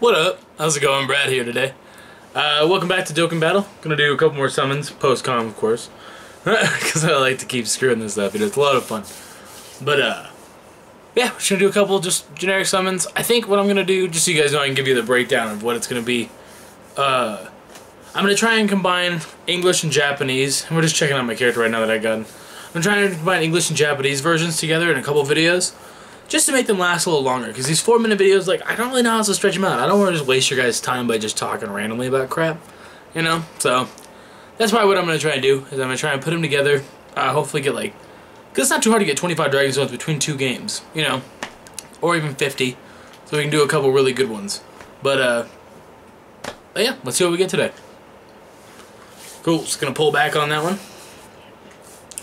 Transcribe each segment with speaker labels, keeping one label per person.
Speaker 1: What up? How's it going? Brad here today. Uh, welcome back to Dokkan Battle. Gonna do a couple more summons, post-com of course. Because I like to keep screwing this up, it's a lot of fun. But, uh, yeah, we're gonna do a couple just generic summons. I think what I'm gonna do, just so you guys know, I can give you the breakdown of what it's gonna be. Uh, I'm gonna try and combine English and Japanese. We're just checking out my character right now that I got. I'm trying to combine English and Japanese versions together in a couple videos just to make them last a little longer. Because these four minute videos, like, I don't really know how to stretch them out. I don't want to just waste your guys' time by just talking randomly about crap, you know? So, that's probably what I'm going to try and do, is I'm going to try and put them together, uh, hopefully get, like, because it's not too hard to get 25 Dragon Stones between two games, you know? Or even 50, so we can do a couple really good ones. But, uh, but yeah, let's see what we get today. Cool, just going to pull back on that one.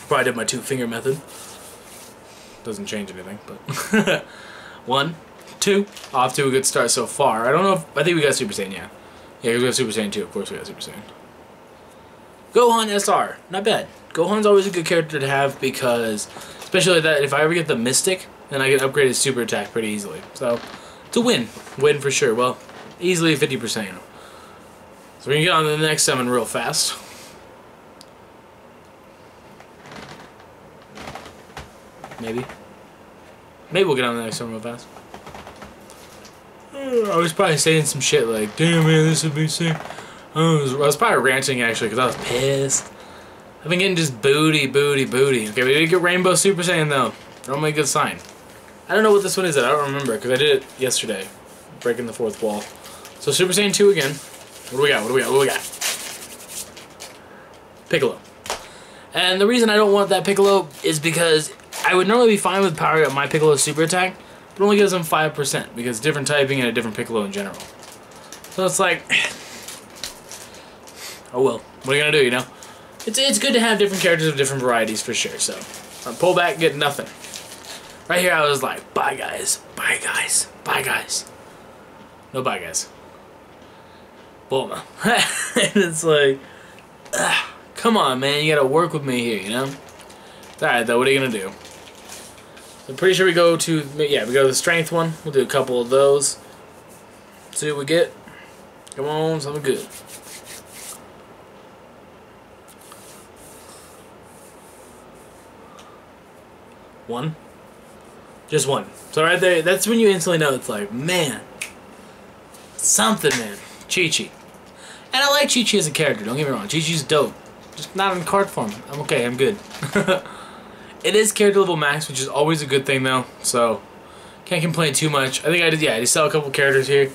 Speaker 1: Probably did my two finger method. Doesn't change anything, but one, two. Off to a good start so far. I don't know if I think we got Super Saiyan. Yeah, yeah, we have Super Saiyan too. Of course, we got Super Saiyan. Gohan SR, not bad. Gohan's always a good character to have because, especially that, if I ever get the Mystic, then I get upgraded super attack pretty easily. So, it's a win. Win for sure. Well, easily 50%, you know. So going to get on to the next summon real fast. Maybe. Maybe we'll get on the next one real fast. Uh, I was probably saying some shit like, damn man, this would be sick. I was, I was probably ranting actually because I was pissed. I've been getting just booty, booty, booty. Okay, we did get Rainbow Super Saiyan though. Normally a good sign. I don't know what this one is. I don't remember because I did it yesterday. Breaking the fourth wall. So Super Saiyan 2 again. What do we got? What do we got? What do we got? Piccolo. And the reason I don't want that Piccolo is because I would normally be fine with powering up my Piccolo super attack, but only gives them 5% because different typing and a different Piccolo in general. So it's like, oh well, what are you gonna do, you know? It's, it's good to have different characters of different varieties for sure, so. I pull back, get nothing. Right here I was like, bye guys, bye guys, bye guys. No bye guys. Bulma. and it's like, come on man, you gotta work with me here, you know? Alright though, what are you gonna do? I'm pretty sure we go to, yeah, we go to the strength one. We'll do a couple of those. See what we get. Come on, something good. One. Just one. So right there, that's when you instantly know it's like, man, something, man. Chi-Chi. And I like Chi-Chi as a character, don't get me wrong. Chi-Chi's dope. Just not in card form. I'm okay, I'm good. it is character level max, which is always a good thing though, so can't complain too much. I think I did, yeah, I just saw a couple characters here.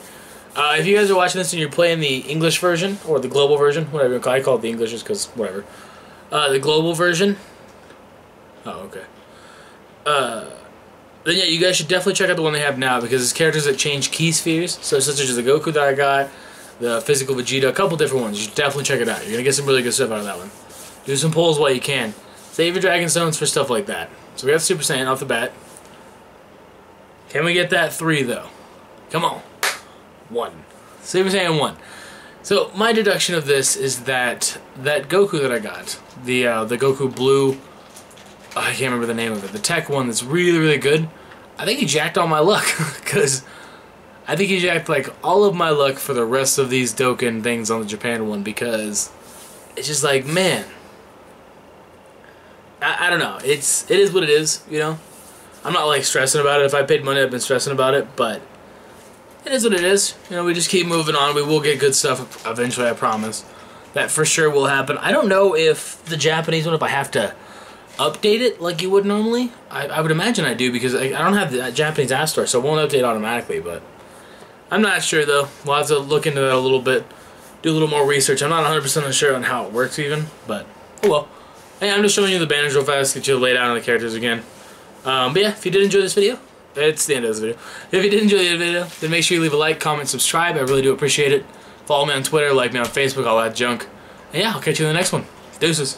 Speaker 1: Uh, if you guys are watching this and you're playing the English version, or the global version, whatever you call it, I call it the English just because, whatever. Uh, the global version. Oh, okay. Uh, then yeah, you guys should definitely check out the one they have now because it's characters that change ki spheres. So such as the Goku that I got, the physical Vegeta, a couple different ones. You should definitely check it out. You're gonna get some really good stuff out of that one. Do some pulls while you can. Save your Dragon Stones for stuff like that. So we got Super Saiyan off the bat. Can we get that three though? Come on. One. Super Saiyan one. So my deduction of this is that that Goku that I got, the uh, the Goku Blue, I can't remember the name of it, the tech one that's really really good. I think he jacked all my luck because I think he jacked like all of my luck for the rest of these Dokkan things on the Japan one because it's just like man, I, I don't know. It's it is what it is, you know. I'm not like stressing about it. If I paid money, I've been stressing about it, but it is what it is. You know, we just keep moving on. We will get good stuff eventually, I promise. That for sure will happen. I don't know if the Japanese one, if I have to update it like you would normally. I, I would imagine I do because I, I don't have the uh, Japanese App Store, so it won't update automatically, but I'm not sure though. We'll have to look into that a little bit, do a little more research. I'm not 100% sure on how it works even, but oh well. Hey, I'm just showing you the banners real fast, get you laid out on the characters again. Um, but yeah, if you did enjoy this video, it's the end of this video. If you did enjoy the video, then make sure you leave a like, comment, subscribe. I really do appreciate it. Follow me on Twitter, like me on Facebook, all that junk. And yeah, I'll catch you in the next one. Deuces.